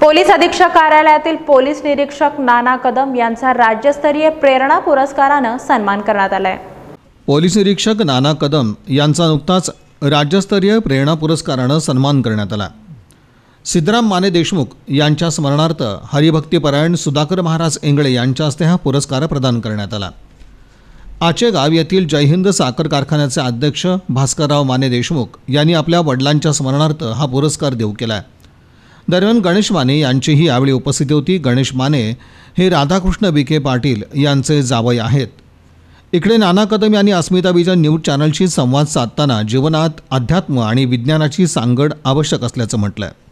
Police अधीक्षक कार्यालयातील police निरीक्षक नाना कदम यांचा राज्यस्तरीय प्रेरणा पुरस्कारानं सन्मान करण्यात आलाय. पोलीस निरीक्षक नाना कदम यांचा नुकताच राज्यस्तरीय प्रेरणा पुरस्कारानं सन्मान करण्यात आला. सिद्धराम माने देशमुख यांच्या स्मरणार्थ हरिभक्तीपरायण सुधाकर महाराज इंगळे यांच्या हस्ते हा पुरस्कार प्रदान करण्यात आला. आचेगाव येथील जयहिंद साखर कारखान्याचे अध्यक्ष भास्करराव माने देशमुख यांनी आपल्या वडिलांच्या स्मरणार्थ हा पुरस्कार देऊ केला आहे दरम्यान गणेश माने यांचीही यावेळी उपस्थिती होती. गणेश माने हे राधाकृष्ण विखे पाटील यांचे जावई आहेत. इकडे नाना कदम यांनी अस्मिता विजन न्यूज चॅनलशी संवाद साधताना जीवनात अध्यात्म आणि विज्ञानाची सांगड आवश्यक असल्याचं म्हटलं आहे